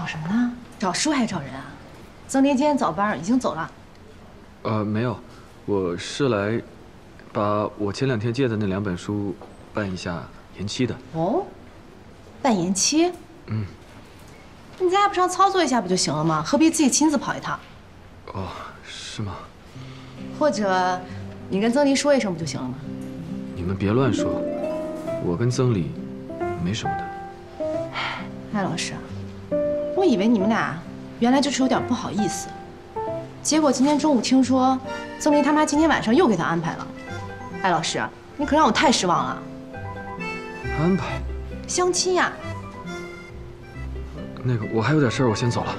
找什么呢？找书还找人啊？曾林今天早班已经走了。呃，没有，我是来把我前两天借的那两本书办一下延期的。哦，办延期？嗯。你在 app 上操作一下不就行了吗？何必自己亲自跑一趟？哦，是吗？或者，你跟曾黎说一声不就行了吗？你们别乱说，我跟曾黎没什么的。艾老师，我以为你们俩原来就是有点不好意思，结果今天中午听说曾黎他妈今天晚上又给他安排了。艾老师，你可让我太失望了。安排？相亲呀。那个，我还有点事儿，我先走了。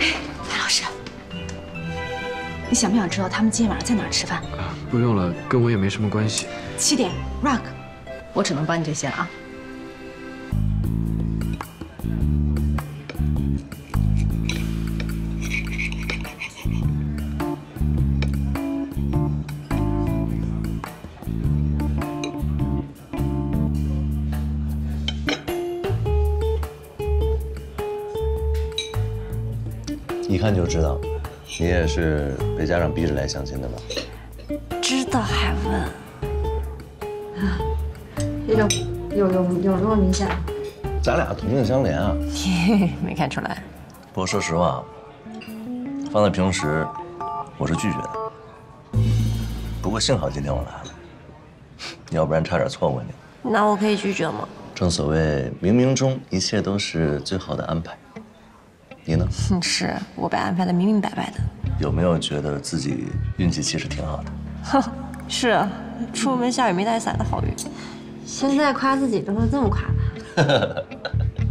哎艾老师，你想不想知道他们今天晚上在哪儿吃饭？啊，不用了，跟我也没什么关系。七点，Rock，我只能帮你这些了啊。一看就知道，你也是被家长逼着来相亲的吧？知道还问？啊，有有有有那么明显？咱俩同病相怜啊！没看出来。不过说实话，放在平时，我是拒绝的。不过幸好今天我来了，要不然差点错过你。那我可以拒绝吗？正所谓冥冥中一切都是最好的安排。你呢？是我被安排的明明白白的。有没有觉得自己运气其实挺好的？哼，是，出门下雨没带伞的好运。现在夸自己都能这么夸的？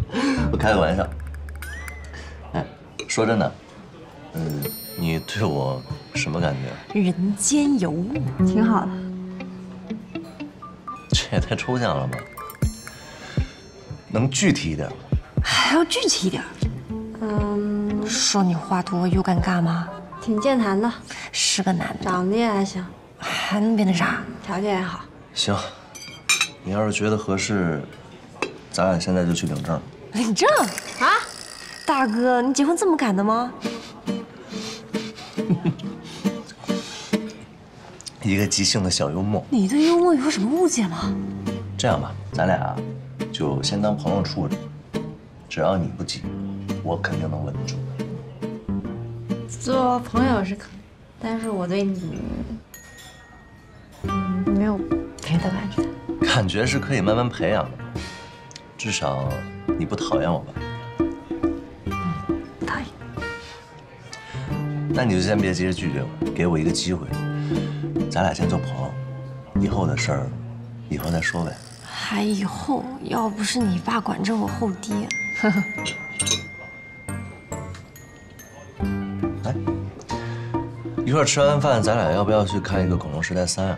我开个玩笑。哎，说真的，嗯，你对我什么感觉？人间尤物，挺好的。这也太抽象了吧？能具体一点吗？还要具体一点。嗯，说你话多又尴尬吗？挺健谈的，是个男的，长得也还行，还能变成啥？条件也好。行，你要是觉得合适，咱俩现在就去领证。领证？啊？大哥，你结婚这么赶的吗？一个即兴的小幽默。你对幽默有什么误解吗？这样吧，咱俩就先当朋友处着，只要你不急。我肯定能稳得住。做朋友是可以，但是我对你，嗯，没有别的感觉。感觉是可以慢慢培养的，至少你不讨厌我吧？嗯，不讨厌。那你就先别急着拒绝我，给我一个机会，咱俩先做朋友，以后的事儿，以后再说呗。还以后？要不是你爸管着我后爹，一会儿吃完饭，咱俩要不要去看一个《恐龙时代三》啊？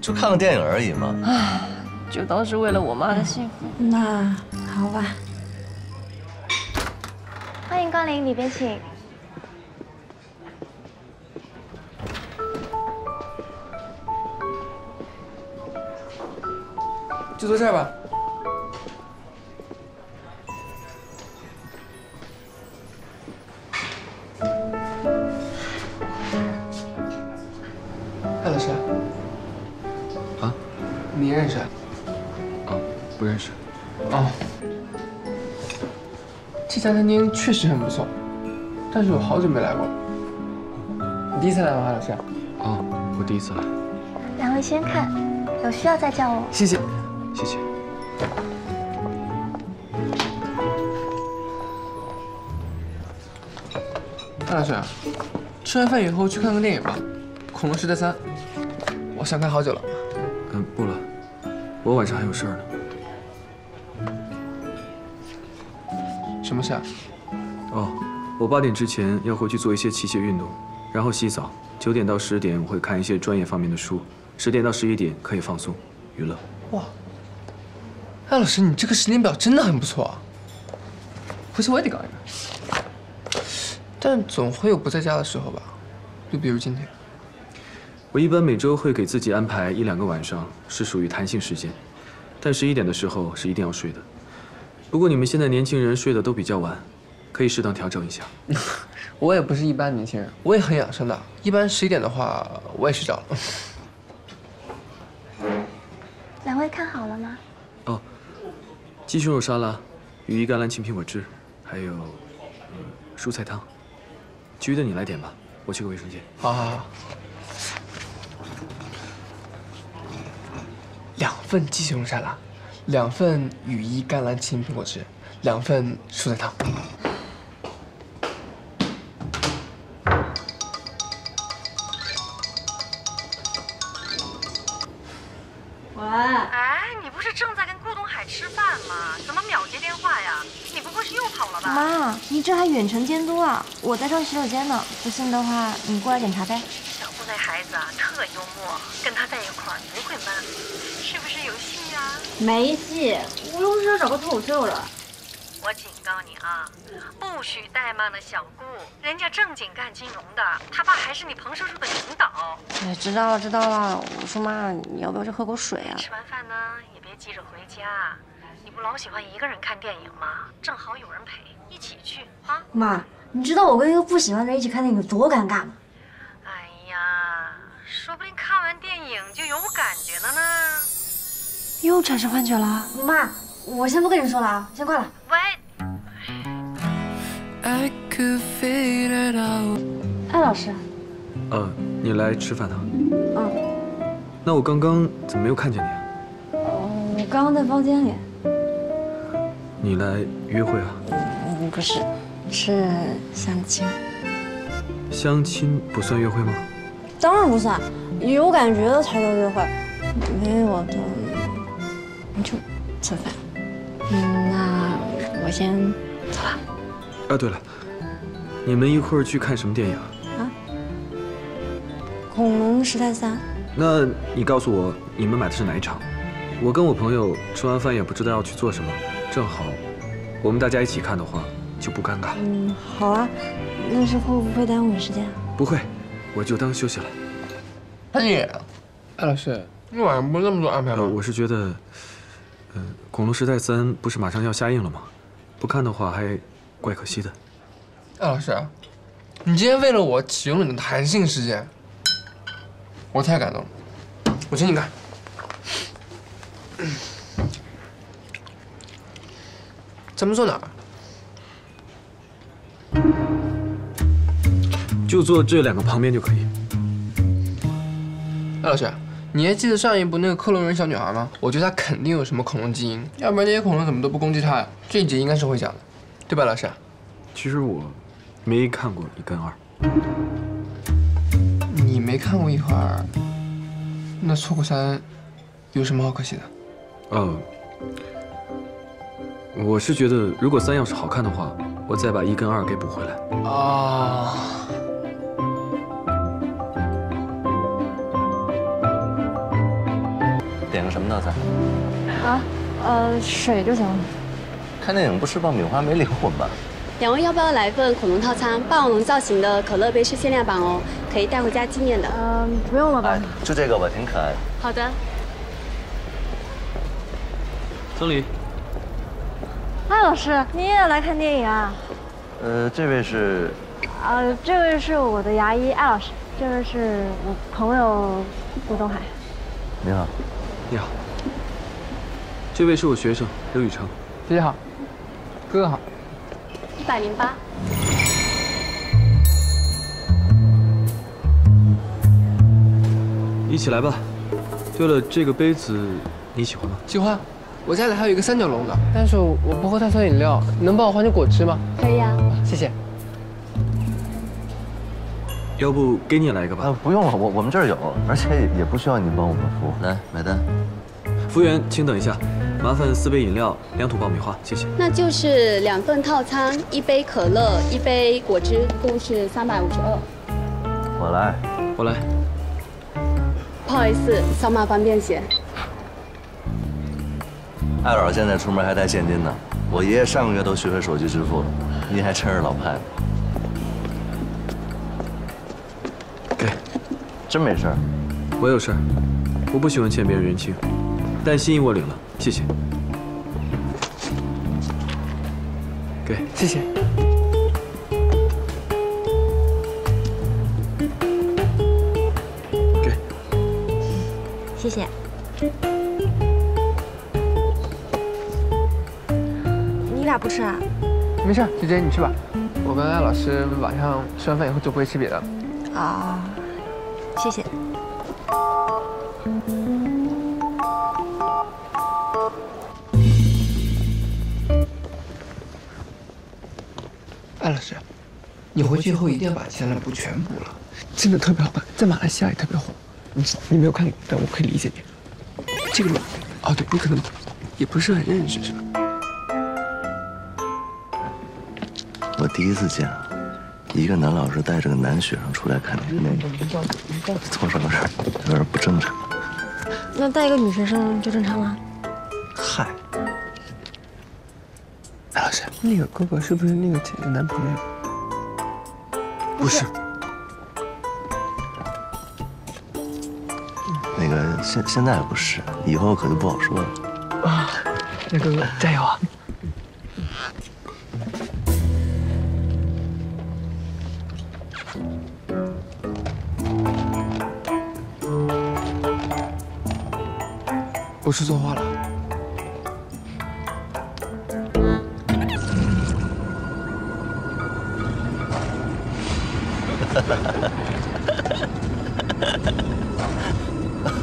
就看个电影而已嘛。唉，就当是为了我妈的幸福。那好吧。欢迎光临，里边请。就坐这儿吧。家餐厅确实很不错，但是我好久没来过了。你第一次来吗，韩老师？啊，我第一次来。两位先看，有需要再叫我。谢谢，谢谢。韩老师，吃完饭以后去看个电影吧，《恐龙时代三》，我想看好久了。嗯，不了，我晚上还有事儿呢。什么事？哦，我八点之前要回去做一些器械运动，然后洗澡。九点到十点我会看一些专业方面的书，十点到十一点可以放松娱乐。哇，艾老师，你这个时间表真的很不错啊！回去我也得搞一个，但总会有不在家的时候吧？就比如今天。我一般每周会给自己安排一两个晚上是属于弹性时间，但十一点的时候是一定要睡的。不过你们现在年轻人睡得都比较晚，可以适当调整一下。我也不是一般年轻人，我也很养生的。一般十一点的话，我也睡着了。两位看好了吗？哦，鸡胸肉沙拉、羽衣甘蓝青苹果汁，还有、嗯、蔬菜汤。其余的你来点吧，我去个卫生间。好好好。两份鸡胸肉沙拉，两份羽衣甘蓝青苹果汁，两份蔬菜汤。喂，哎，你不是正在跟顾东海吃饭吗？怎么秒接电话呀？你不会是又跑了吧？妈，你这还远程监督啊？我在上洗手间呢，不信的话你过来检查呗。小顾那孩子啊，特幽默，跟他在一块儿不会闷，是不是有戏呀、没戏，吴龙是要找个脱口秀的。我警告你啊，不许怠慢了小顾，人家正经干金融的，他爸还是你彭叔叔的领导。哎，知道了知道了。我说妈，你要不要去喝口水啊？吃完饭呢，也别急着回家，你不老喜欢一个人看电影吗？正好有人陪，一起去啊。妈，你知道我跟一个不喜欢的人一起看电影多尴尬吗？哎呀，说不定看完电影就有感觉了呢。又产生幻觉了？妈，我先不跟你说了啊，先挂了。喂，艾老师，呃，你来吃饭呢？嗯，那我刚刚怎么没有看见你啊？哦，我刚刚在房间里。你来约会啊？嗯，不是，是相亲。相亲不算约会吗？当然不算，有感觉的才叫约会，没有的就吃饭。嗯，那我先走了。啊，对了，你们一会儿去看什么电影啊？恐龙时代三。那你告诉我，你们买的是哪一场？我跟我朋友吃完饭也不知道要去做什么，正好我们大家一起看的话就不尴尬。嗯，好啊，但是会不会耽误你时间啊？不会，我就当休息了。大姐，艾老师，你晚上不是那么多安排呃，吗？我是觉得，呃，《恐龙时代三》不是马上要下映了吗？不看的话还怪可惜的。艾老师，你今天为了我启用了你的弹性时间，我太感动了。我请你看。咱们坐哪儿？就坐这两个旁边就可以。艾老师，你还记得上一部那个克隆人小女孩吗？我觉得她肯定有什么恐龙基因，要不然那些恐龙怎么都不攻击她呀？这一集应该是会讲的，对吧，老师？其实我没看过一跟二。你没看过一和二，那错过三有什么好可惜的？呃，我是觉得如果三要是好看的话，我再把一跟二给补回来。啊。个什么套餐？啊，呃，水就行了。看电影不吃爆米花没灵魂吧？两位要不要来份恐龙套餐？霸王龙造型的可乐杯是限量版哦，可以带回家纪念的。嗯，不用了吧哎？，就这个吧，挺可爱的。好的。曾黎，艾老师，你也来看电影啊？呃，这位是呃，这位是我的牙医艾老师，这位是我朋友顾东海。你好，你好。这位是我学生刘雨成。姐姐好，哥哥好。一百零八。一起来吧。对了，这个杯子你喜欢吗？喜欢。我家里还有一个三角龙的，但是我不喝碳酸饮料，能帮我换成果汁吗？可以啊。谢谢。要不给你也来一个吧？啊，不用了，我我们这儿有，而且也不需要你帮我们服务。来买单。服务员，请等一下，麻烦四杯饮料，两桶爆米花，谢谢。那就是两份套餐，一杯可乐，一杯果汁，一共是三百五十二。我来。我来。不好意思，扫码方便些。艾老现在出门还带现金呢，我爷爷上个月都学会手机支付了，您还真是老派了。给，真没事儿。我有事儿，我不喜欢欠别人人情，但心意我领了，谢谢。给，谢谢。给，谢谢。你俩不吃啊？没事，姐姐你吃吧。我跟艾老师晚上吃完饭以后就不会吃别的了。啊，谢谢。艾老师，你回去以后一定要把前两部全补了，真的特别好看，在马来西亚也特别火。你你没有看过，但我可以理解你。这个哦对，你可能也不是很认识，是吧？我第一次见一个男老师带着个男学生出来看你的电影，做什么事儿有点不正常。那带一个女学生就正常了？艾老师，那个哥哥是不是那个姐姐男朋友？不是。那个现现在不是，以后可就不好说了。啊，那哥哥加油啊！我说错话了。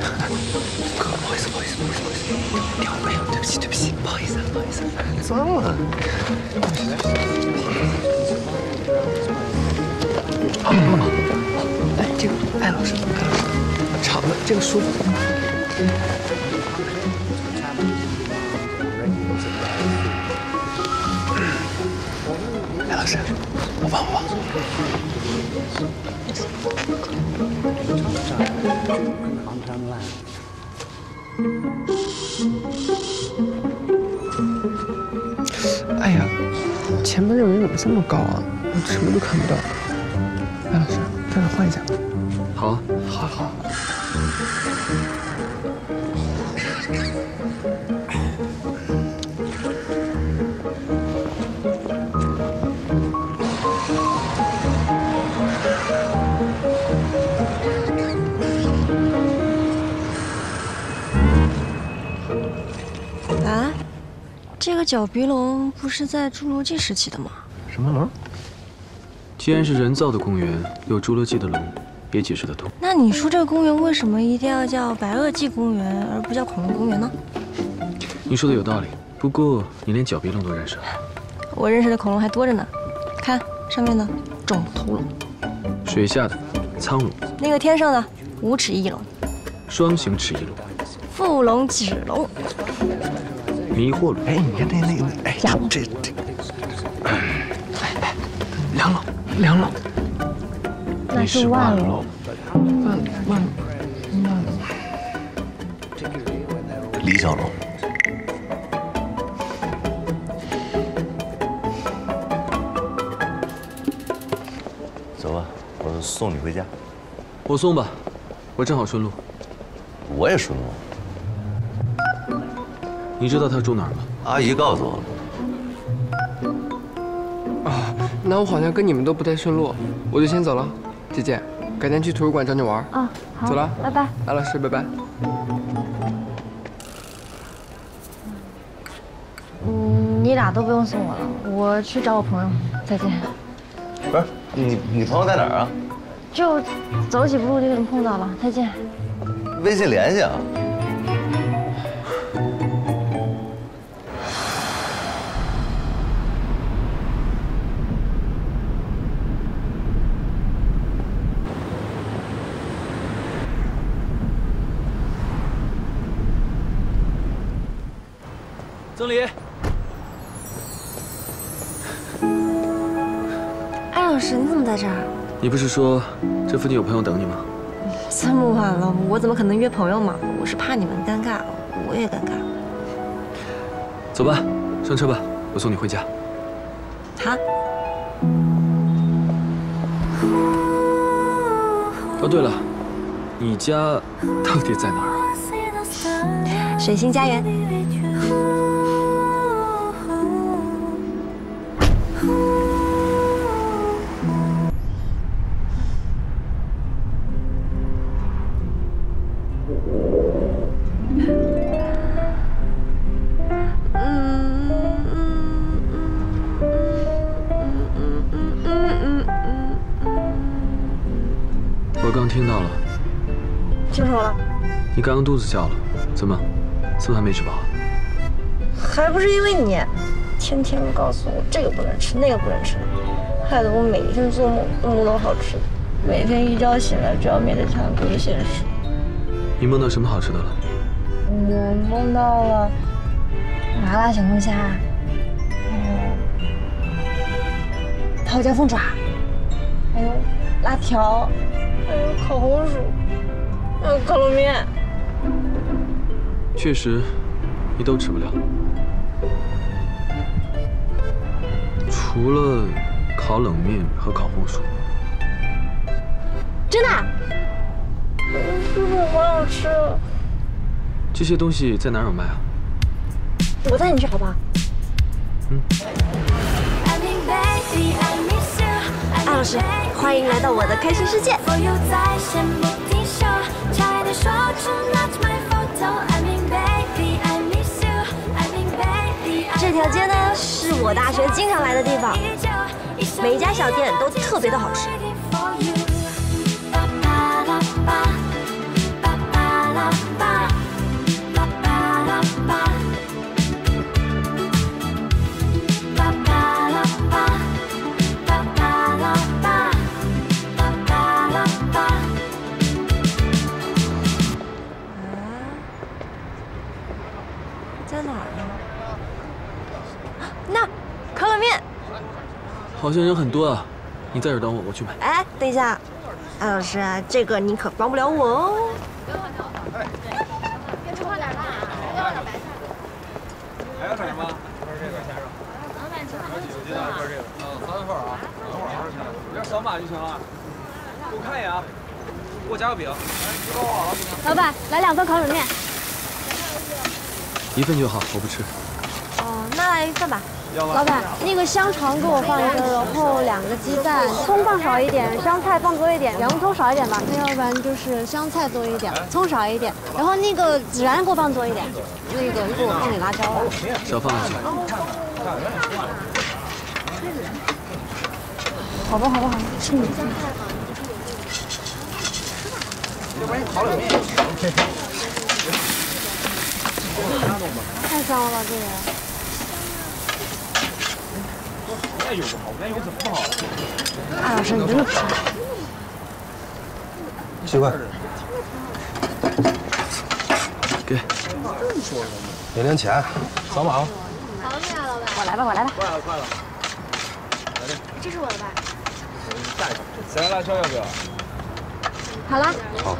哥，不好意思，不好意思，不好意思，不好意思，掉了。哎呦，对不起，对不起，不好意思，不好意思。脏了。好，好，好。哎，这个艾老师，艾老师，长的这个舒服。艾老师，我帮我帮。哎呀，前面这人怎么这么高啊？我什么都看不到。白老师，咱俩换一下。好啊，个角鼻龙不是在侏罗纪时期的吗？什么龙？既然是人造的公园，有侏罗纪的龙，也解释得通。那你说这个公园为什么一定要叫白垩纪公园，而不叫恐龙公园呢？你说的有道理，不过你连角鼻龙都认识了。我认识的恐龙还多着呢，看上面的肿头龙，水下的苍龙，那个天上的无齿翼龙，双形齿翼龙，腹龙、齿龙，迷惑了。哎，你看那那个，哎，这这，梁龙，梁龙，那是万龙。万万万李小龙。走吧，我送你回家。我送吧，我正好顺路。我也顺路。你知道他住哪儿吗？阿姨告诉我了。啊，那我好像跟你们都不太顺路，我就先走了。姐姐姐，改天去图书馆找你玩。啊，好，走了，拜拜。艾老师，拜拜。嗯，你俩都不用送我了，我去找我朋友。再见。不是你，你朋友在哪儿啊？就走几步路就给你碰到了。再见。微信联系啊。你不是说这附近有朋友等你吗？这么晚了，我怎么可能约朋友嘛？我是怕你们尴尬，我也尴尬。走吧，上车吧，我送你回家。好。哦，对了，你家到底在哪儿啊？水星家园。我刚听到了，听什么了？你刚刚肚子叫了，怎么，怎么还没吃饱？还不是因为你，天天告诉我这个不能吃，那个不能吃，害得我每天做梦都梦到好吃。的，每天一觉醒来只要面对残酷的现实。你梦到什么好吃的了？我梦到了。麻辣小龙虾，还有桃胶凤爪，还有辣条，还有烤红薯，还有烤冷面。确实，你都吃不了。除了烤冷面和烤红薯，真的？叔叔我好想吃的。这些东西在哪有卖啊？我带你去好不好？嗯。老师，欢迎来到我的开心世界。这条街呢，是我大学经常来的地方，每一家小店都特别的好吃。在哪儿呢？那烤冷面。好像人很多啊，你在这儿等我，我去买。哎，等一下，艾老师，这个你可帮不了我哦。点吧，要点白菜。还要什么？这个先生。老板，请问几斤啊？这个，嗯，三份啊。等会儿啊，有点扫码就行了。给我看一眼啊，给我加个饼。老板，来两份烤冷面。一份就好，我不吃。哦，那来一份吧。老板，那个香肠给我放一个，然后两个鸡蛋，葱放少一点，香菜放多一点，洋葱少一点吧。那要不然就是香菜多一点，葱少一点，然后那个孜然给我放多一点，那个给我放点辣椒吧。少放点去。好吧，好吧，好吧，吃你的。要不然烤冷面。太脏了吧，这个。面有不好，面有怎么不好？艾老师，你真的不错。七块。给。领领钱，扫码啊。好冷面啊，老板。我来吧，我来吧。快了，快了。来这。是我的吧？下一个。孜然辣椒要不要？好了。好。